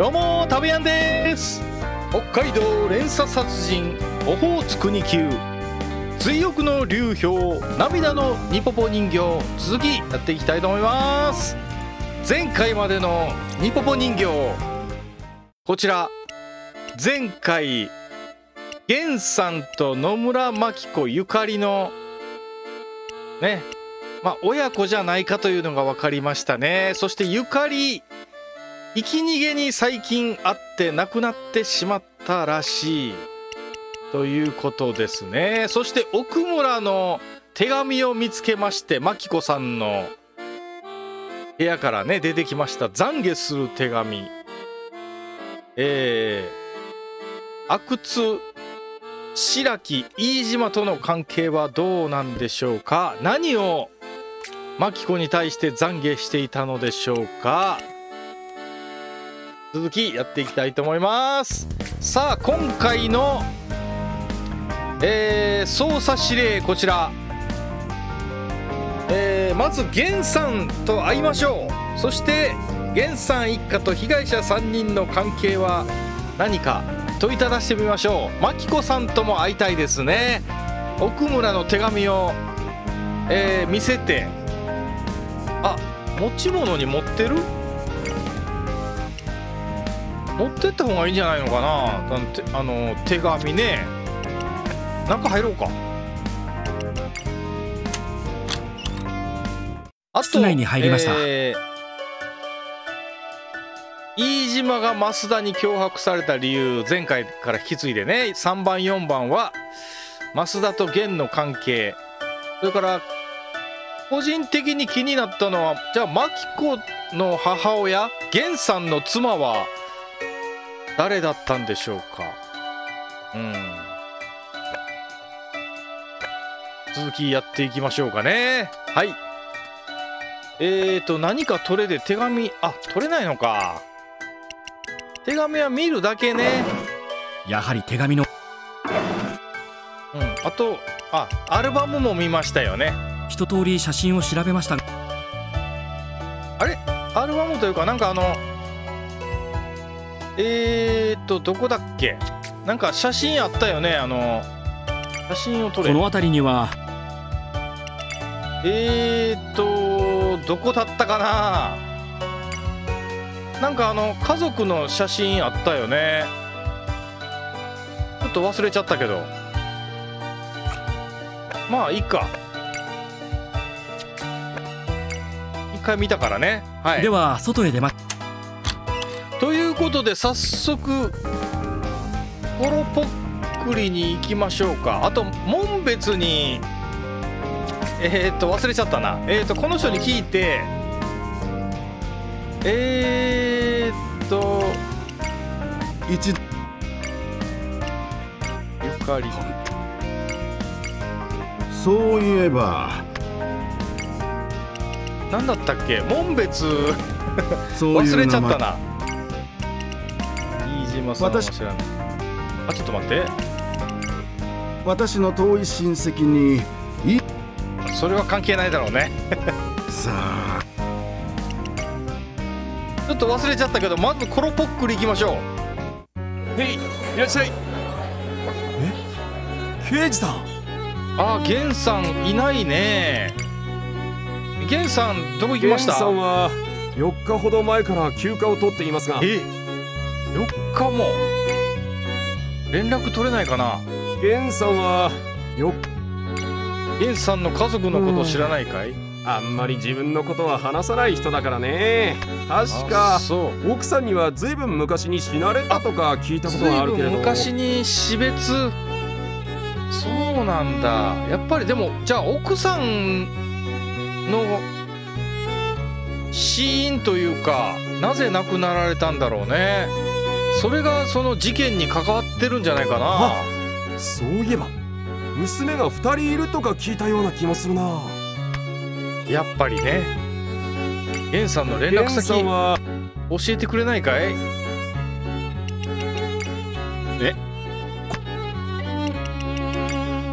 どうも食べやんです。北海道連鎖殺人オホーツク2級追憶の流氷涙のニポポ人形続きやっていきたいと思います。前回までのニポポ人形こちら。前回源さんと野村真紀子ゆかりのね。まあ親子じゃないかというのが分かりましたね。そしてゆかり生き逃げに最近会って亡くなってしまったらしい。ということですね。そして奥村の手紙を見つけまして真紀子さんの部屋からね出てきました。懺悔する手紙。えー、阿久津白木飯島との関係はどうなんでしょうか？何を真紀子に対して懺悔していたのでしょうか？続きやっていきたいと思います。さあ今回の、えー、捜査指令こちら、えー、まず源さんと会いましょう。そして源さん一家と被害者3人の関係は何か問いただしてみましょう。真紀子さんとも会いたいですね。奥村の手紙を、えー、見せて。あ持ち物に持ってる？持ってった方がいいんじゃないのかな？あの手紙ね。中入ろうか。あと内に入りました、えー、飯島が増田に脅迫された理由前回から引き継いでね。3番4番は増田と源の関係。それから個人的に気になったのはじゃあ真紀子の母親源さんの妻は誰だったんでしょうか？うん。続きやっていきましょうかね。はい。えーと何か取れで手紙あ取れないのか。手紙は見るだけね。やはり手紙のうん。あとあアルバムも見ましたよね。一通り写真を調べました。あれ？アルバムというかなんかあのえー、っとどこだっけ？なんか写真あったよねあの写真を撮れ。この辺りには。えー、っとどこだったかな？なんかあの家族の写真あったよね。ちょっと忘れちゃったけど。まあいいか。一回見たからね。はい。では外へ出ますことで早速コロポックリに行きましょうか。あと門別にえー、っと忘れちゃったな。えー、っとこの人に聞いてえー、っと一ゆかり。そういえば。何だったっけ？門別。忘れちゃったな島さんは知らない。あちょっと待って。私の遠い親戚にいそれは関係ないだろうね。さあ。ちょっと忘れちゃったけどまずコロポックル行きましょう。へいいらっしゃい。え？刑事さん。あ源さんいないね。源さんどこ行きました？源さんは4日ほど前から休暇を取っていますがえ？4日も。連絡取れないかな？源さんはよ源さんの家族のこと知らないかい、あんまり自分のことは話さない人だからね。確か奥さんにはずいぶん昔に死なれたとか聞いたことがあるけれど。昔に死別？そうなんだ。やっぱりでもじゃあ奥さんの死因というかなぜ亡くなられたんだろうねそれがその事件に関わってるんじゃないかな。そういえば娘が2人いるとか聞いたような気もするな。やっぱりね。源さんの連絡先は教えてくれないかい？え？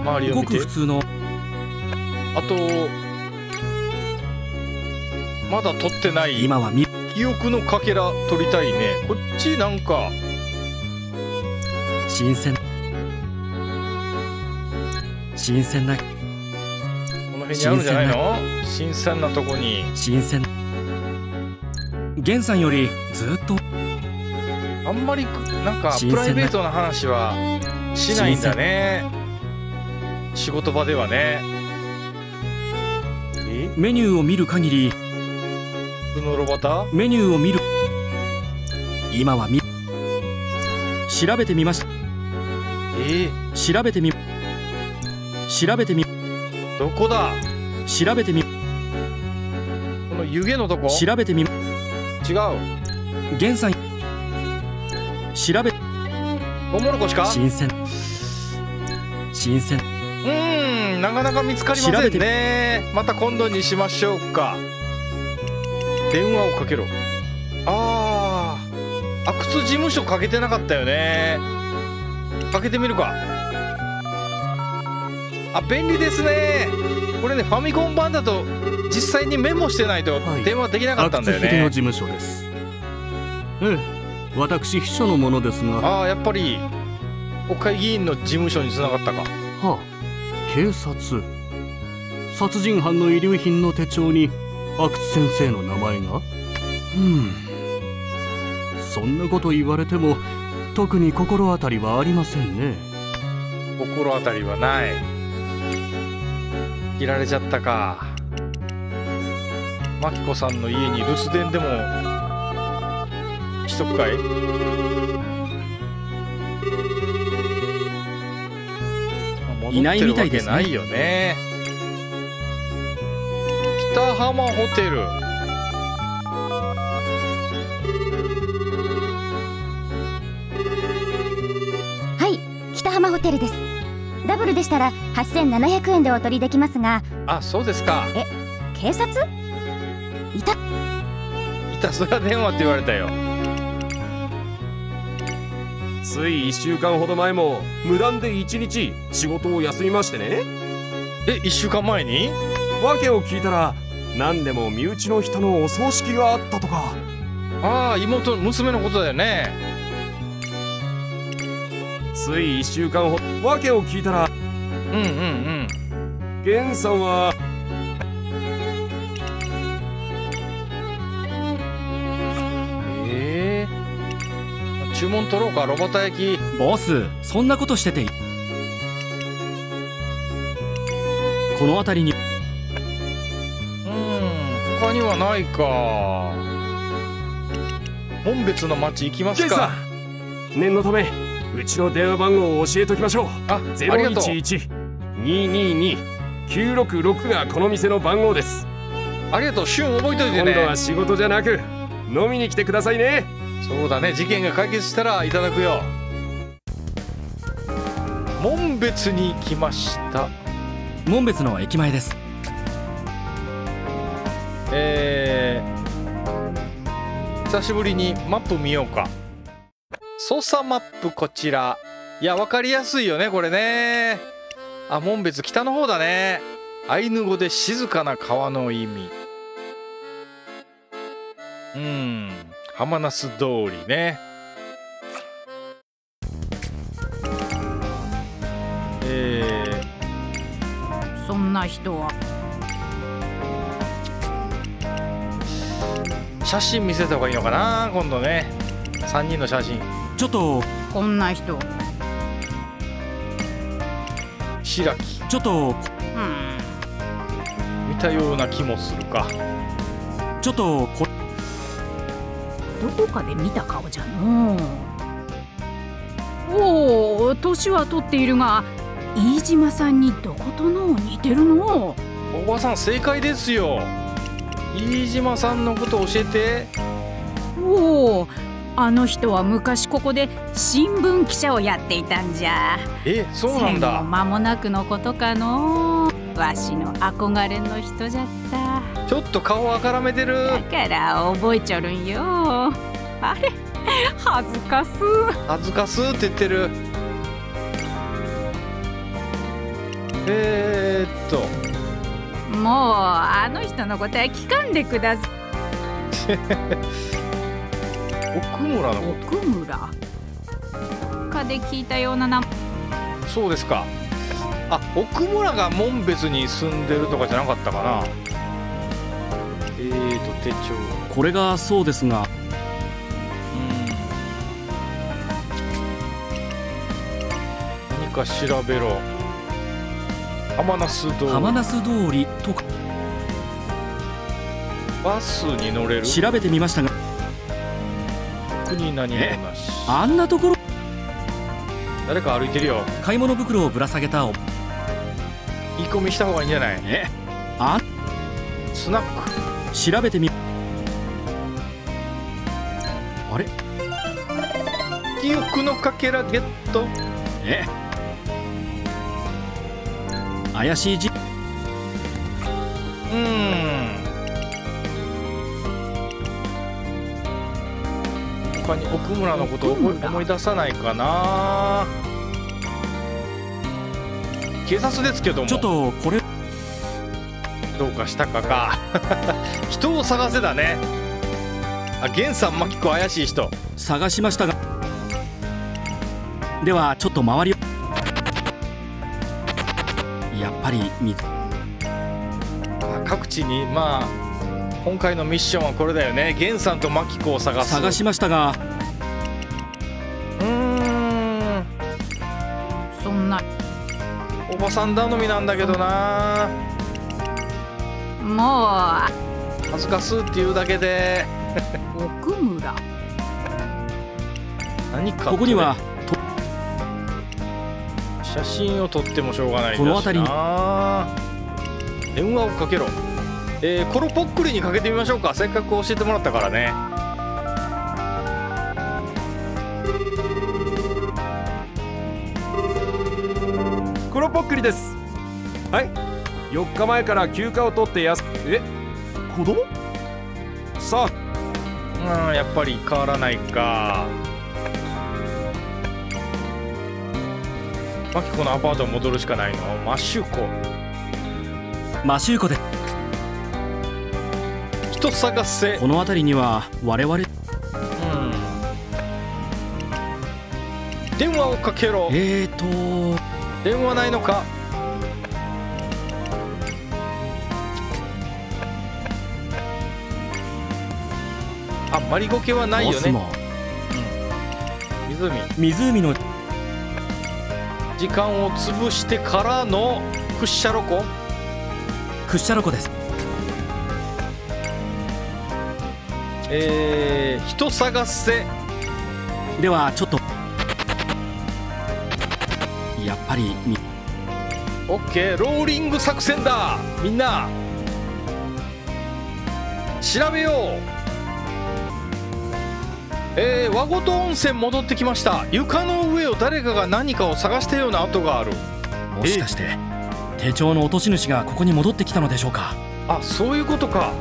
周りを見て。普通の。あとまだ取ってない。今は聞記憶のかけら取りたいね。こっちなんか。新鮮。新鮮な。この辺にあるんじゃないの？新鮮なとこに。新鮮。源さんよりずっと。あんまりなんかプライベートな話はしないんだね。仕事場ではね。メニューを見る限り普のロバタメニューを見る。今は見調べてみました。えー、調べてみ調べてみどこだ？調べてみこの湯気のとこ？調べてみ違う。源さん調べトウモロコシか？新鮮。新鮮。うんなかなか見つかりませんね。また今度にしましょうか電話をかけろ。ああ阿久津事務所かけてなかったよね。かけてみるか。あ便利ですね。これねファミコン版だと実際にメモしてないと電話できなかったんだよね、はい、の事務所です。ええ私秘書のものですが。ああやっぱり国会議員の事務所につながったか。はあ。警察。殺人犯の遺留品の手帳に阿久津先生の名前が？うん。そんなこと言われても特に心当たりはありませんね。心当たりはない。切られちゃったか。マキコさんの家に留守電でもしとくかい？いないみたいですね。ないよね。北浜ホテル。はい北浜ホテルです。ダブルでしたら8700円でお取りできますが。あそうですか。え警察？いた。いたずら電話って言われたよ。つい1週間ほど前も無断で1日仕事を休みましてね。え1週間前に？訳を聞いたら何でも身内の人のお葬式があったとか。ああ妹娘のことだよね。つい1週間ほど訳を聞いたら。うんうんうん。源さんはええー、注文取ろうかロバタ焼き。ボスそんなことしてて。この辺りに。うん他にはないか。本別の町行きますか。念のためうちの電話番号を教えときましょう。あ011-222-966がこの店の番号です。ありがとう。旬覚えといてね。今度は仕事じゃなく飲みに来てくださいね。そうだね。事件が解決したらいただくよ。門別に来ました。門別の駅前ですえー、久しぶりにマップ見ようか。操作マップこちら。いや分かりやすいよねこれね。あ門別北の方だね。アイヌ語で静かな川の意味。うん浜那須通りね。えー、そんな人は。写真見せた方がいいのかな今度ね。3人の写真。ちょっと。こんな人。白木。ちょっと。うん。見たような気もするか。ちょっと。こどこかで見た顔じゃのおお年は取っているが飯島さんにどことの似てるの。おばさん正解ですよ飯島さんのこと教えて。おおあの人は昔ここで新聞記者をやっていたんじゃ。えそうなんだ。間もなくのことかの。わしの憧れの人じゃった。ちょっと顔あからめてる。だから覚えちょるんよ。あれ恥ずかす。恥ずかすって言ってる。えー、っともうあの人のことは聞かんでくださ 奥村のこ奥村？かで聞いたような名とそうですか。あ奥村が門別に住んでるとかじゃなかったかな。えーと手帳。これがそうですが。うん。何か調べろ浜那須通浜那須通りとか。バスに乗れる？調べてみましたが。国何もなし。あんなところ。誰か歩いてるよ。買い物袋をぶら下げたお。言い込みした方がいいんじゃない？えあスナック。調べてみ。あれ？記憶のかけらゲット。え怪しいじ。うん。他に奥村のこと思い奥村。思い出さないかな。警察ですけども。ちょっとこれ。どうかしたかか。人を探せだね。あ源さん真紀子怪しい人。探しましたが。ではちょっと周りをやっぱり見あ各地にまあ今回のミッションはこれだよね。源さんと真紀子を探す。探しましたが。うーん。そんな。おばさん頼みなんだけどな。も恥ずかすっていうだけで。う 奥村。何か。ここには写真を撮ってもしょうがないんだしこの辺り。にな電話をかけろ。えー、コロポックリにかけてみましょうか。せっかく教えてもらったからね。コロポックリです。はい。4日前から休暇を取ってやすえ子供？さあ。うんやっぱり変わらないかマキコのアパートに戻るしかないの？マッシュコ。マシューコで。人探せ。この辺りには我々。うん。電話をかけろ。えーと。電話ないのか？あマリゴケはないよね。湖。湖の時間を潰してからのクッシャロコクッシャロコです。えー、人探せ。ではちょっと。やっぱりみオッケーローリング作戦だ。みんな。調べようえー、和ごと温泉戻ってきました。床の上を誰かが何かを探したような跡がある。もしかして手帳の落とし主がここに戻ってきたのでしょうか？あそういうことか。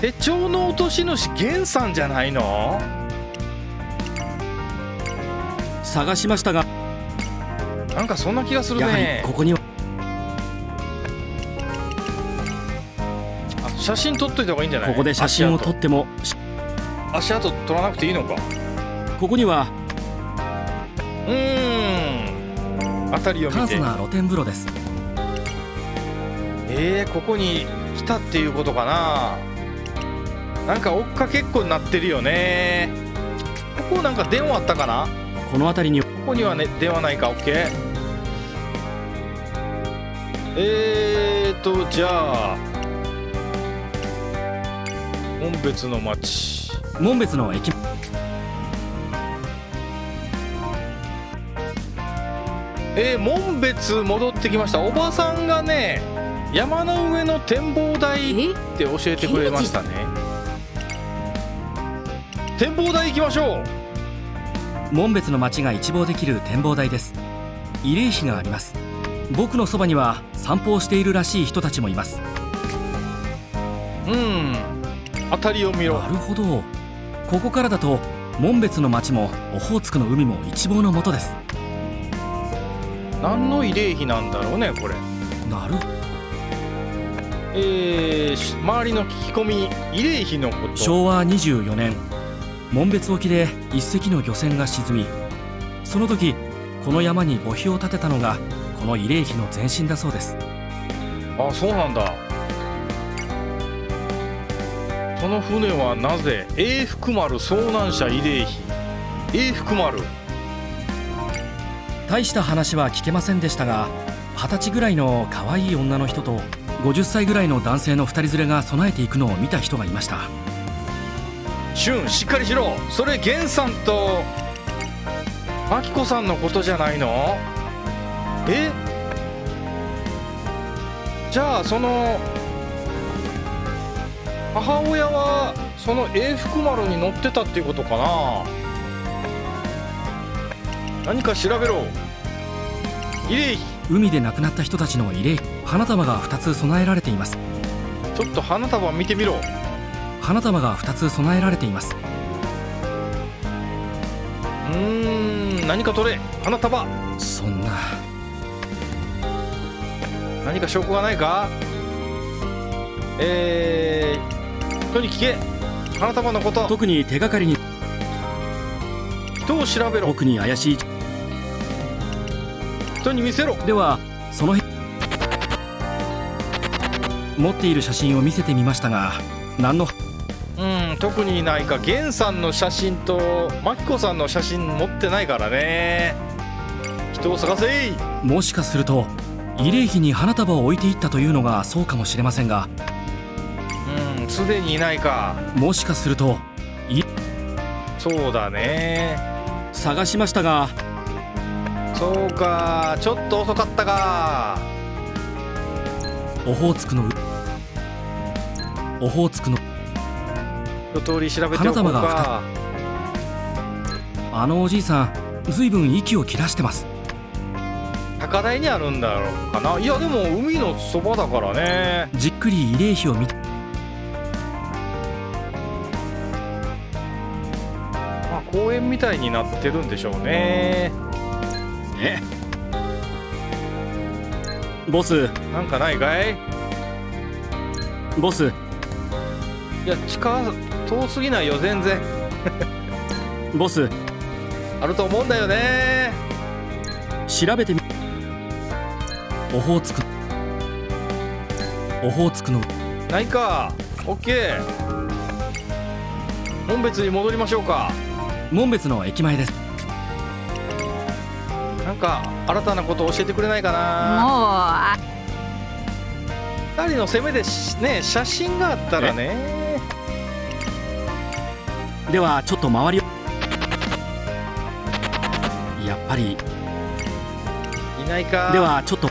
手帳の落とし主源さんじゃないの？探しましたがなんかそんな気がするやはりねここにはあ写真撮っといた方がいいんじゃない？ここで写真を撮っってもし足跡撮らなくていいのか？ここにはうーん辺りを見て。な露天風呂です。えー、ここに来たっていうことかな。なんか追っかけっこになってるよね。ここなんか電話あったかな？この辺りに。ここにはね電話ないか？OK えーとじゃあ門別の町門別の駅。えー、門別戻ってきました。おばさんがね山の上の展望台えって教えてくれましたね。展望台行きましょう。門別の町が一望できる展望台です。慰霊碑があります。僕のそばには散歩をしているらしい人たちもいます。うん。辺りを見ろ。なるほどここからだと門別の町もオホーツクの海も一望のもとです。何の慰霊碑なんだろうねこれ。なる。えー、周りの聞き込み慰霊碑のこと。昭和24年紋別沖で一隻の漁船が沈みその時この山に墓碑を建てたのがこの慰霊碑の前身だそうです。あそうなんだその船はなぜ永福丸遭難者慰霊碑永福丸？大した話は聞けませんでしたが二十歳ぐらいの可愛い女の人と50歳ぐらいの男性の2人連れが備えていくのを見た人がいました。俊しっかりしろ。それ源さんとマキコさんのことじゃないの？え？じゃあその母親はその永福丸に乗ってたっていうことかな。何か調べろ。慰霊碑。海で亡くなった人たちの慰霊花束が2つ備えられています。ちょっと花束見てみろ。花束が2つ備えられています。うーん何か取れ。花束。そんな。何か証拠がないか。えー、人に聞け。花束のこと。特に手がかりに。人を調べろ。特に怪しい。人に見せろ。ではその持っている写真を見せてみましたが何の？うん特にないか。源さんの写真とマキコさんの写真持ってないからね。人を探せ。もしかすると慰霊碑に花束を置いていったというのがそうかもしれませんがうんすでにいないか。もしかするといそうだね。探しましたがそうか。ちょっと遅かったか。オホーツクのオホーツクの一通り調べておこうか。あのおじいさんずいぶん息を切らしてます。高台にあるんだろうかな。いやでも海のそばだからね。じっくり慰霊碑を見まみたいになってるんでしょうね。えボス。なんかないかい？ボス。いや近遠すぎないよ全然。ボス。あると思うんだよね。調べてみ。オホーツク。オホーツクの。ないか。オッケー。門別に戻りましょうか紋別の駅前です。なんか新たなこと教えてくれないかもうな。あ2人の攻めでしね写真があったらね。ではちょっと周りを。やっぱり。いないか。ではちょっと。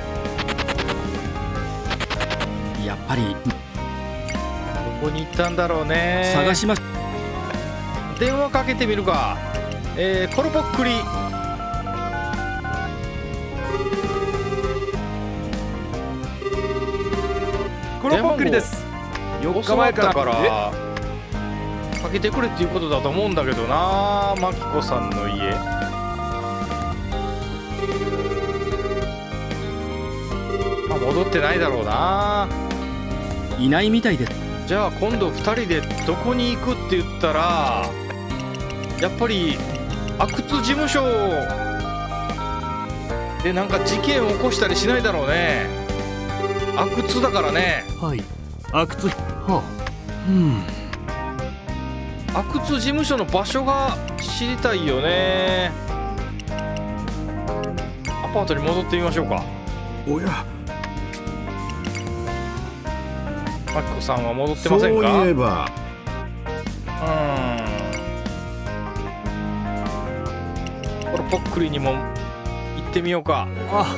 やっぱり。どこに行ったんだろうね。探しま電話かけてみるか。えー、コロポックリ。コロポックリです。4日前から。から。かけてくれっていうことだと思うんだけどなマキコさんの家。まあ戻ってないだろうな。いないみたいで。すじゃあ今度2人でどこに行くって言ったらやっぱり阿久津事務所。でなんか事件を起こしたりしないだろうね。阿久津だからね。はい。阿久津はあ。うん。阿久津事務所の場所が知りたいよね。アパートに戻ってみましょうか。おや。マキコさんは戻ってそうませんか？いえばうんこれポックリにも行ってみようか。あ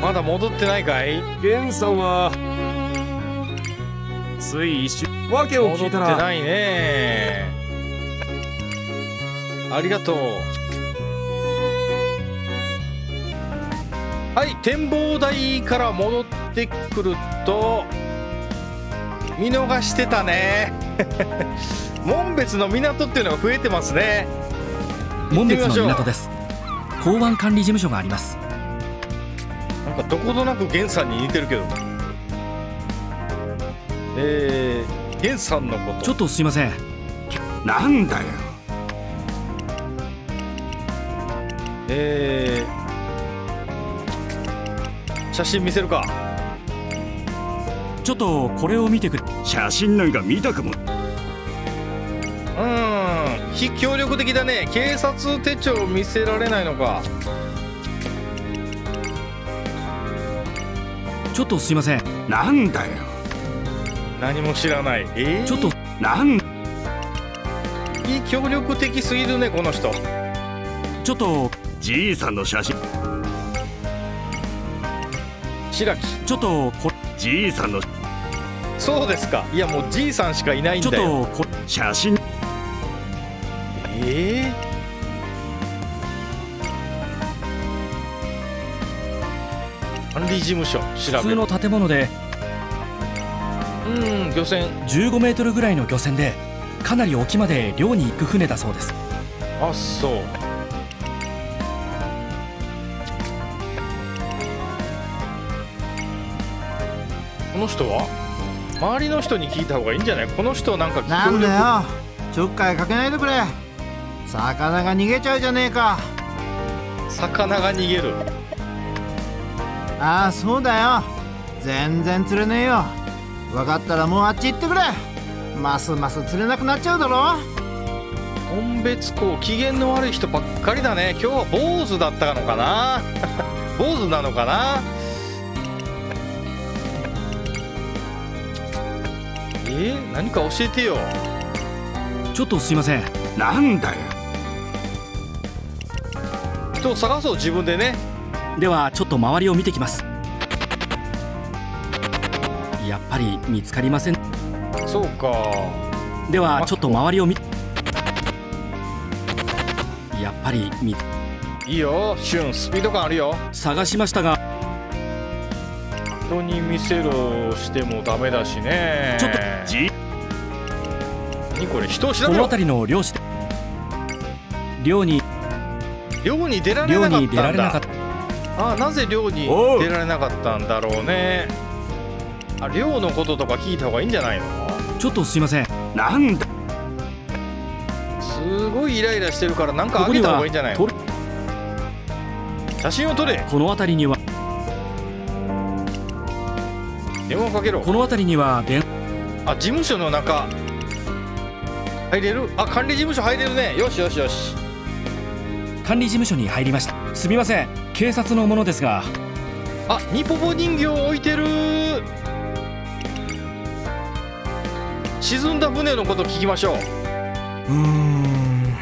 まだ戻ってないかい？ゲンさんはつい一瞬訳を戻って聞いたら。ないね。ありがとう。はい展望台から戻ってくると見逃してたね。紋別の港っていうのが増えてますね紋別の港です。港湾管理事務所があります。なんかどことなく源さんに似てるけどえー、源さんのこと。ちょっとすいません。なんだよ。えー、写真見せるか。ちょっとこれを見てくれ写真なんか見たくもうん非協力的だね。警察手帳見せられないのか。ちょっとすいません。なんだよ。何も知らない。えー、ちょっと。なん？非協力的すぎるねこの人。ちょっと。じいさんの写真。白木。ちょっと。こじいさんの。そうですか。いやもうじいさんしかいないんちょっだよと。こ写真理事務所調べる。普通の建物でうん漁船。15メートルぐらいの漁船でかなり沖まで漁に行く船だそうです。あそう。この人は？周りの人に聞いた方がいいんじゃない？この人なんかなんだよ。ちょっかいかけないでくれ。魚が逃げちゃうじゃねえか。魚が逃げるああそうだよ。全然釣れねえよ。分かったらもうあっち行ってくれ。ますます釣れなくなっちゃうだろ。本別港機嫌の悪い人ばっかりだね。今日は坊主だったのかな？坊主なのかな？え？ー、何か教えてよ。ちょっとすいません。なんだよ。人を探そう自分でねではちょっと周りを見てきます。やっぱり見つかりません。そうか。ではちょっと周りを見やっぱり見いいよ。シュンスピード感あるよ。探しましたが。人に見せろしてもダメだしね。ちょっとじ？何これ人を調こべろ。の辺りの漁師。で漁に漁に出られなかったんだ。ったあなぜ漁に出られなかったんだろうね。あ漁のこととか聞いた方がいいんじゃないの？ちょっとすいません。なんだ。すごいイライラしてるからなんかあげた方がいいんじゃないの？写真を撮れ。この辺りには。電話かけろ。この辺りには電あ事務所の中。入れる？あ管理事務所入れるね。よしよしよし。管理事務所に入りました。すみません警察の者ですが。あニポポ人形置いてる。沈んだ船のこと聞きましょう。うーん。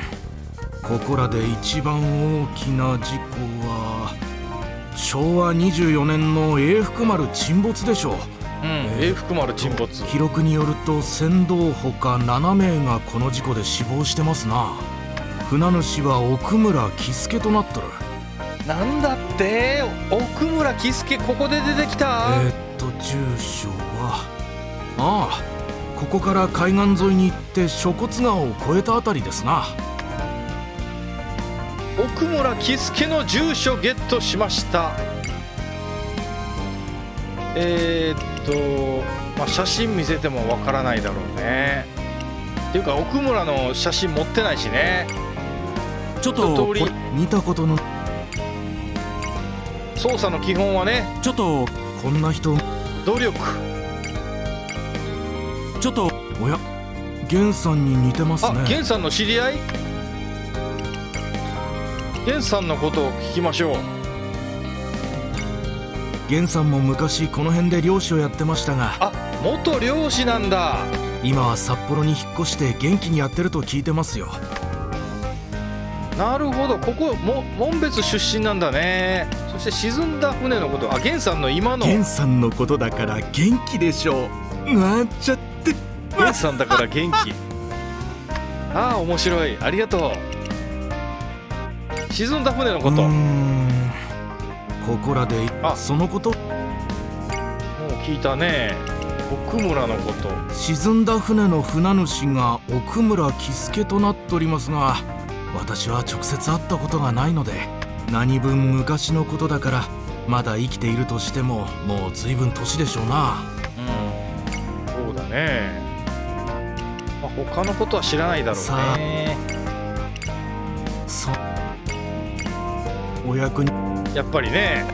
ここらで一番大きな事故は昭和24年の永福丸沈没でしょう。うん永福丸沈没。記録によると船頭ほか7名がこの事故で死亡してますな。船主は奥村喜助となっとるなんだって？奥村喜助ここで出てきた、えーっと住所は。ああここから海岸沿いに行って諸骨川を越えたあたりですな。奥村喜助の住所ゲットしました。えー、っと、まあ、写真見せてもわからないだろうね。っていうか奥村の写真持ってないしね。ちょっと見たことの捜査の基本はねちょっとこんな人。努力。ちょっとおや？源さんに似てますあね源さんの知り合い？源さんのことを聞きましょう。源さんも昔この辺で漁師をやってましたが。あ元漁師なんだ。今は札幌に引っ越して元気にやってると聞いてますよなるほど。ここも門別出身なんだね。そして沈んだ船のことあ源さんの今の。源さんのことだから元気でしょう。なんちゃって。源さんだから元気。ああ面白い。ありがとう。沈んだ船のこと。ここらであ。そのこと？う聞いたね。奥村のこと。沈んだ船の船主が奥村喜助となっておりますが私は直接会ったことがないので何分昔のことだからまだ生きているとしてももう随分年でしょうな。うん。そうだね、まあ、他のことは知らないだろうね。そお役に。やっぱりね。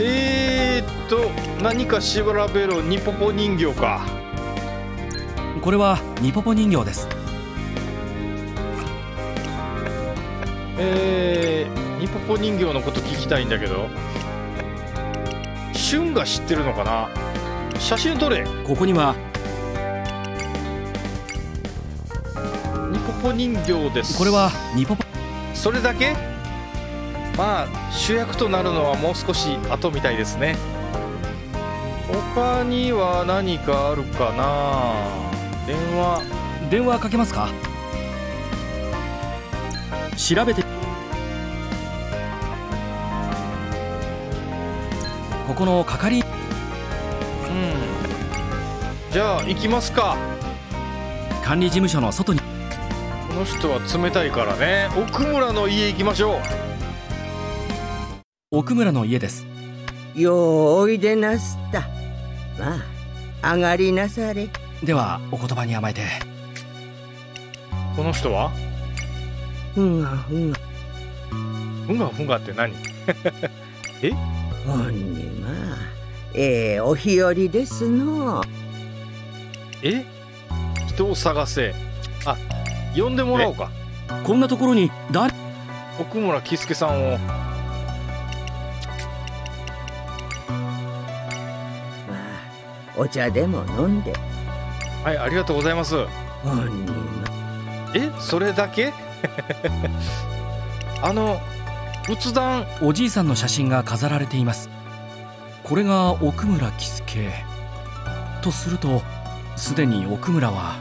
えー、っと何か調べろ。ニポポ人形か。これはニポポ人形ですえー、ニポポ人形のこと聞きたいんだけど。シュンが知ってるのかな？写真撮れ。ここには。ニポポ人形です。これはニポポ。それだけ？まあ主役となるのはもう少し後みたいですね。他には何かあるかな？電話。電話かけますか？調べてここの係。うん。じゃあ行きますか。管理事務所の外に。この人は冷たいからね。奥村の家行きましょう。奥村の家です。ようおいでなすった。まあ上がりなされ。ではお言葉に甘えて。この人は？ふんがふんが。ふんがふんがって何？え？ほんにまあええお日和ですの。え？人を探せ。あ呼んでもらおうか。こんなところに誰奥村喜助さんを。まあお茶でも飲んで。はいありがとうございます。ほんにまえ？それだけ？あの仏壇おじいさんの写真が飾られています。これが奥村喜助。とするとすでに奥村は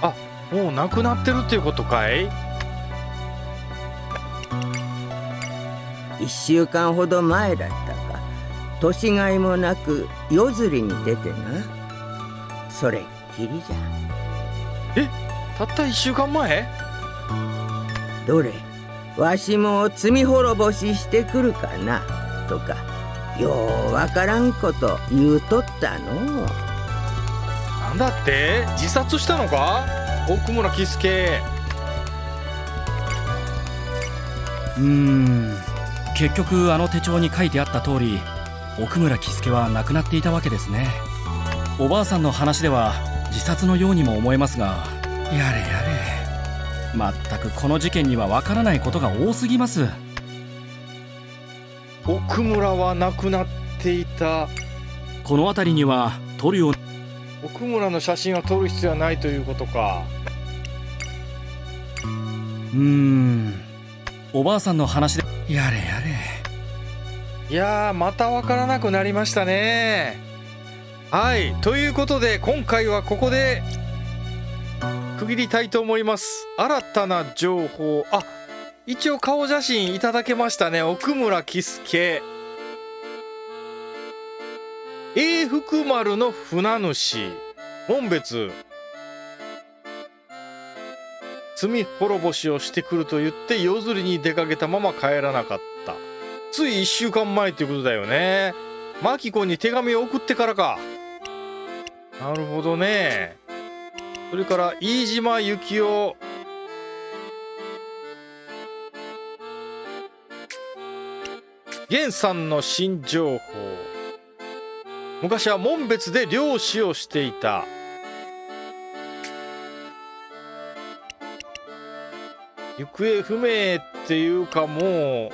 あもう亡くなってるっていうことかい？一週間ほど前だったか。年がいもなく夜釣りに出てな。それっきりじゃ。えたった一週間前？どれ？わしも罪滅ぼししてくるかな？とかようわからんこと言うとったの。なんだって？自殺したのか？奥村喜助うーん。結局あの手帳に書いてあった通り奥村喜助は亡くなっていたわけですね。おばあさんの話では自殺のようにも思えますが。やれやれ全くこの事件にはわからないことが多すぎます。奥村は亡くなっていた。この辺りには撮るよう奥村の写真を撮る必要はないということか。うーん。おばあさんの話で。やれやれ。いやーまたわからなくなりましたね。はい。ということで今回はここで区切りたいと思います。新たな情報。あ一応顔写真いただけましたね。奥村喜助永福丸の船主。門別。罪滅ぼしをしてくると言って夜釣りに出かけたまま帰らなかった。つい1週間前っていうことだよね。マキコに手紙を送ってからか。なるほどね。それから飯島由紀夫源さんの新情報。昔は門別で漁師をしていた。行方不明っていうかも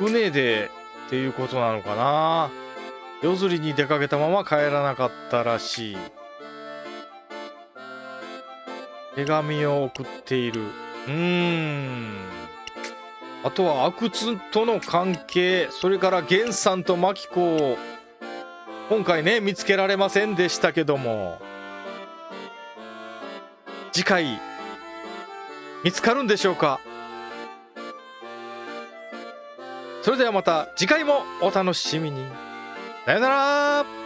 う船でっていうことなのかな。夜釣りに出かけたまま帰らなかったらしい。手紙を送っている。うーん。あとは阿久津との関係それから源さんと真紀子を今回ね見つけられませんでしたけども。次回見つかるんでしょうか。それではまた次回もお楽しみに。さよなら。